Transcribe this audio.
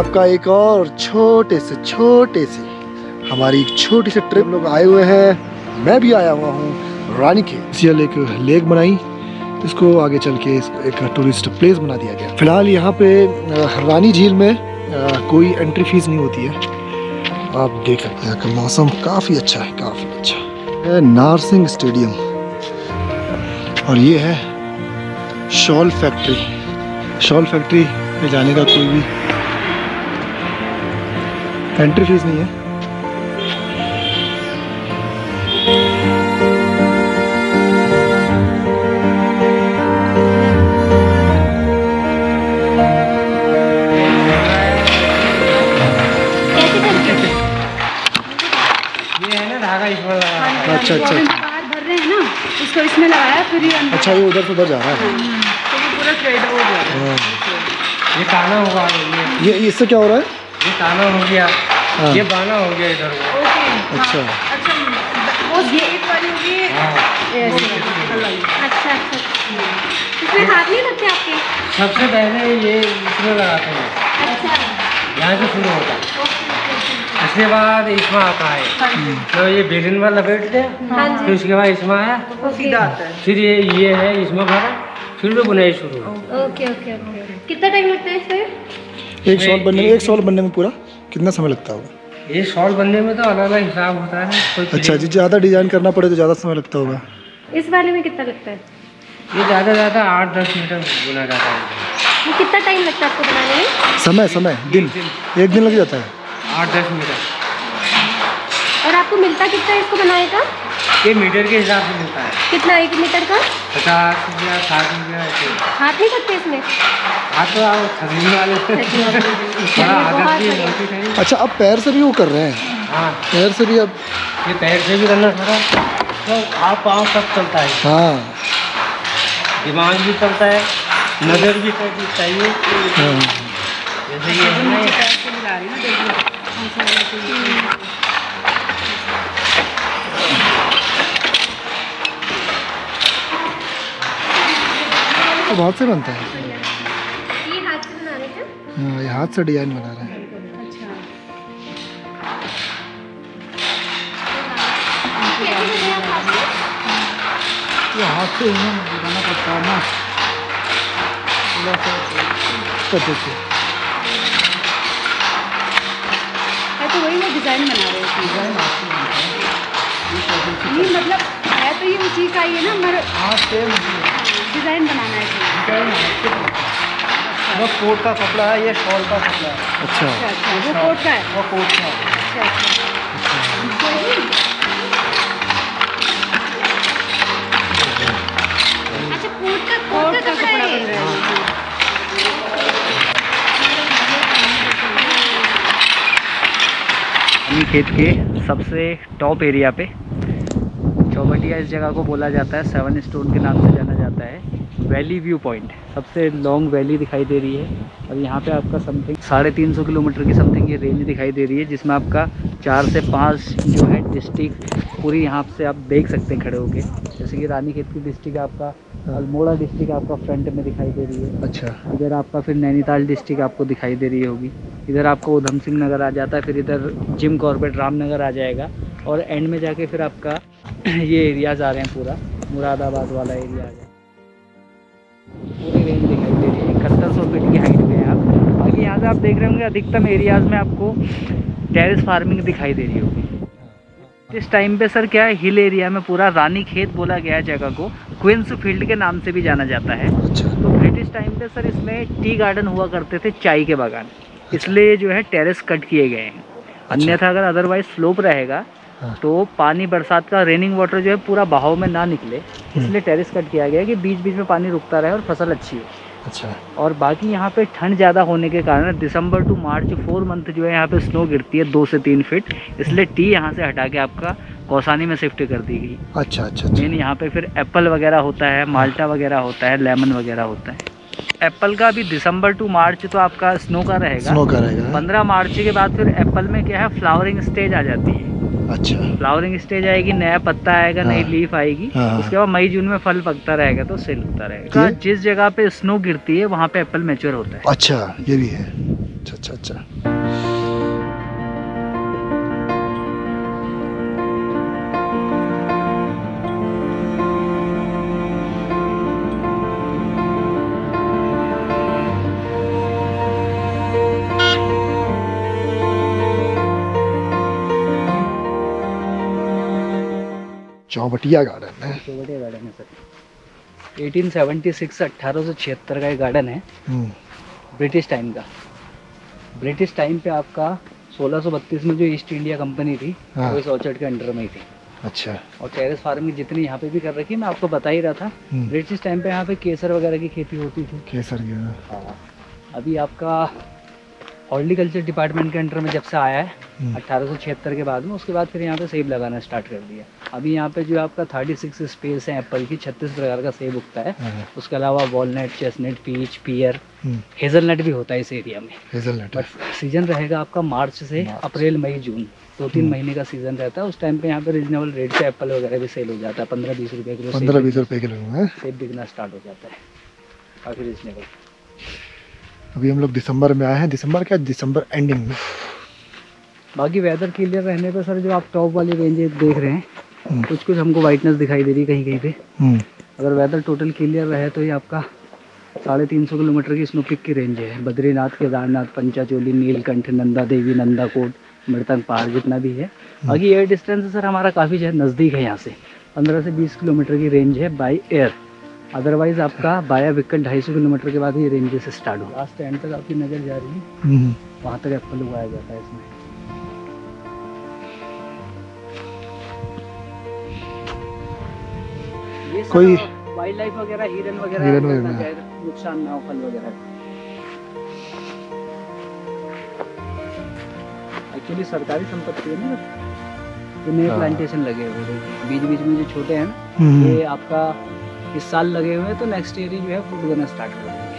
आपका एक और छोटे से छोटे से, हमारी एक छोटी सी ट्रिप लोग आए हुए हैं। मैं भी आया हुआ हूँ रानी के सियल एक लेक बनाई। इसको आगे चल के एक टूरिस्ट प्लेस बना दिया गया। फ़िलहाल यहाँ पे रानी झील में कोई एंट्री फ़ीस नहीं होती है। आप देख सकते हैं कि मौसम काफ़ी अच्छा है, काफ़ी अच्छा। है नारसिंह स्टेडियम। और ये है शॉल फैक्ट्री। शॉल फैक्ट्री में जाने का कोई भी एंट्री फ़ीस नहीं है। अच्छा अच्छा भर रहे हैं ना इसको इसमें लगाया फिर ये अच्छा ये उधर से उधर जा रहा है। हाँ, तो ये पूरा थ्रेड हो गया हाँ। ये ताना होगा ये। ये इससे क्या हो रहा है? ये ताना हो गया। हाँ। ये बाना हो गया इधर। ओके अच्छा। हाँ, अच्छा वो ये एक वाली होगी। हाँ। ऐसे अच्छा अच्छा इसमें हाथ नहीं लगते आपके? सबसे पहले ये इसमें लगाते हैं। अच्छा। यहाँ से शुरू होता है। उसके बाद इसमें आता है। तो ये बेलन में लपेटते हैं। हाँ फिर उसके बाद इसमें आया। सीधा आता है। फिर ये ये है इसमें भरा फिर वो बुनाई शुरू ओके ओके ओके। कितना टाइम लगता है इसमें? एक शॉल बनने में एक शॉल बनने में पूरा? कितना समय लगता होगा? ये शॉल बनने में तो अलग अलग हिसाब होता है कोई अच्छा जी ज़्यादा डिज़ाइन करना पड़े तो ज़्यादा समय लगता होगा। इस वाले में कितना लगता है? ये ज़्यादा ज़्यादा आठ दस मीटर बुना जाता है। कितना टाइम लगता है आपको बनाने में? समय समय दिन। एक दिन। लग जाता है? आठ दस मीटर और आपको मिलता कितना है इसको बनाने का? ये मीटर के हिसाब से मिलता है। कितना एक मीटर का? पचास रुपया साठ रुपया हाथ नहीं सकते इसमें? हाँ तो आप खरीदने वाले बड़ा आदत भी होती है अच्छा अब पैर से भी वो कर रहे हैं। हाँ। पैर से भी अब ये पैर से भी करना थोड़ा तो आप पाँव सब चलता है। हाँ। दिमाग भी चलता है नज़र भी चाहिए। हाँ। जैसे ये है ना अब हाथ से बनता है। ये हाथ से बना रहे थे हाँ ये हाथ से डिज़ाइन बना रहे हैं। हाथ से? ये बनाना पड़ता है ना थोड़ा सा है तो वही वो डिज़ाइन बना रहे हैं नहीं मतलब है तो ये उसी का ही है ना मगर डिज़ाइन बनाना है। वो कोट का कपड़ा है ये शॉल का कपड़ा है अच्छा अच्छा अच्छा। वो कोट का है। वो कोट का है। अच्छा। अच्छा अच्छा। खेत के सबसे टॉप एरिया पे चौबटिया इस जगह को बोला जाता है सेवन स्टोन के नाम से जाना जाता है वैली व्यू पॉइंट सबसे लॉन्ग वैली दिखाई दे रही है। और यहाँ पे आपका समथिंग साढ़े तीन सौ किलोमीटर की समथिंग ये रेंज दिखाई दे रही है जिसमें आपका चार से पाँच जो है डिस्ट्रिक्ट पूरी यहाँ से आप देख सकते हैं खड़े होके। जैसे कि रानी खेत की डिस्ट्रिक्ट आपका अल्मोड़ा डिस्ट्रिक्ट आपका फ्रंट में दिखाई दे रही है। अच्छा। इधर आपका फिर नैनीताल डिस्ट्रिक्ट आपको दिखाई दे रही होगी। इधर आपको उधम सिंह नगर आ जाता है फिर इधर जिम कॉर्बेट रामनगर आ जाएगा। और एंड में जाके फिर आपका ये एरियाज़ आ रहे हैं पूरा मुरादाबाद वाला एरिया आ जाएगा। पूरी रेंज दिखाई दे रही है इकहत्तर सौ फीट की हाइट पे है आप। बाकी यहाँ से आप देख रहे होंगे अधिकतम एरियाज़ में आपको टेरिस फ़ार्मिंग दिखाई दे रही होगी। इस टाइम पे सर क्या है हिल एरिया में पूरा रानी खेत बोला गया है जगह को क्विंस फ़ील्ड के नाम से भी जाना जाता है। अच्छा। तो ब्रिटिश टाइम पे सर इसमें टी गार्डन हुआ करते थे चाय के बागान। इसलिए जो है टेरेस कट किए गए हैं। अन्यथा अगर अदरवाइज़ स्लोप रहेगा हाँ। तो पानी बरसात का रेनिंग वाटर जो है पूरा बहाव में ना निकले। इसलिए टेरेस कट किया गया है कि बीच बीच में पानी रुकता रहे और फ़सल अच्छी हो। अच्छा। और बाकी यहाँ पे ठंड ज़्यादा होने के कारण December to March four month जो है यहाँ पे स्नो गिरती है दो से तीन फीट इसलिए टी यहाँ से हटा के आपका कौसानी में शिफ्ट कर दी गई। अच्छा अच्छा अच्छा। मेन यहाँ पे फिर एप्पल वगैरह होता है माल्टा वगैरह होता है लेमन वगैरह होता है। एप्पल का भी दिसंबर टू मार्च तो आपका स्नो का रहेगा। स्नो का रहेगा। पंद्रह मार्च के बाद फिर एप्पल में क्या है फ्लावरिंग स्टेज आ जाती है। अच्छा। फ्लावरिंग स्टेज आएगी नया पत्ता आएगा नई हाँ। लीफ आएगी हाँ। उसके बाद मई जून में फल पकता रहेगा तो सेल होता रहेगा। जिस जगह पे स्नो गिरती है वहाँ पे एप्पल मेच्योर होता है। अच्छा ये भी है। अच्छा अच्छा अच्छा। चौबटिया गार्डन है। चौबटिया गार्डन है सर। 1876 अट्ठारह सौ छिहत्तर का एक गार्डन है। हम्म, ब्रिटिश टाइम का। ब्रिटिश टाइम पे आपका 1632 में जो ईस्ट इंडिया कंपनी थी हाँ। वो इस ऑर्चर्ड के अंडर में ही थी। अच्छा। और टेरेस फ़ार्मिंग जितनी यहाँ पे भी कर रखी है मैं आपको बता ही रहा था हम्म, ब्रिटिश टाइम पे यहाँ पे केसर वगैरह की खेती होती थी। केसर की अभी आपका हॉर्टिकल्चर डिपार्टमेंट के अंडर में जब से आया है हम्म, अट्ठारह के बाद में उसके बाद फिर यहाँ पे सेब लगाना स्टार्ट कर दिया। अभी यहाँ पे जो आपका थर्टी सिक्स स्पेस है एप्पल की छत्तीस प्रकार का सेब उगता है। हाँ, उसके अलावा walnut chestnut peach pear hazelnut भी होता है इस एरिया में। हेजलनट बट सीज़न रहेगा आपका मार्च से अप्रैल मई जून। दो तीन हम्म। महीने का सीज़न रहता है। उस टाइम पे यहाँ पे रीजनेबल रेट पे एप्पल वगैरह भी सेल हो जाता है। पंद्रह बीस रुपए किलो पंद्रह बीस रुपए किलो है। सेब बिकना स्टार्ट हो जाता है। काफ़ी रीजनेबल अभी हम लोग दिसंबर में आए हैं। दिसंबर क्या? दिसंबर एंडिंग में। बाकी वेदर क्लियर रहने पर सर जो आप टॉप वाली रेंज देख रहे हैं हम्म, कुछ कुछ हमको वाइटनेस दिखाई दे रही है कहीं कहीं पे। हम्म, अगर वेदर टोटल क्लियर रहे तो ये आपका साढ़े तीन सौ किलोमीटर की स्नो पिक की रेंज है। बद्रीनाथ केदारनाथ पंचाचोली नीलकंठ नंदा देवी नंदाकोट मृतंग पहाड़ जितना भी है। बाकी एयर डिस्टेंस सर हमारा काफ़ी जो है नज़दीक है यहाँ से। पंद्रह से बीस किलोमीटर की रेंज है बाई एयर अदरवाइज़ आपका बाया विक्कट ढाई सौ किलोमीटर के बाद ये रेंज से स्टार्ट हो लास्ट एंड तक आपकी नज़र जा रही है। हम्म, वहाँ तक एप्पल उगाया जाता है इसमें। कोई- वाइल्ड लाइफ वगैरह हिरन वगैरह हिरन वगैरह। नुकसान ना हो फल वगैरह। एक्चुअली सरकारी संपत्ति है ना ये। नए हाँ। प्लांटेशन लगे हुए बीच बीच में जो छोटे हैं ना हम्म, ये आपका इस साल लगे हुए हैं तो नेक्स्ट ईयर ही जो है फ्रूट देना स्टार्ट कर देंगे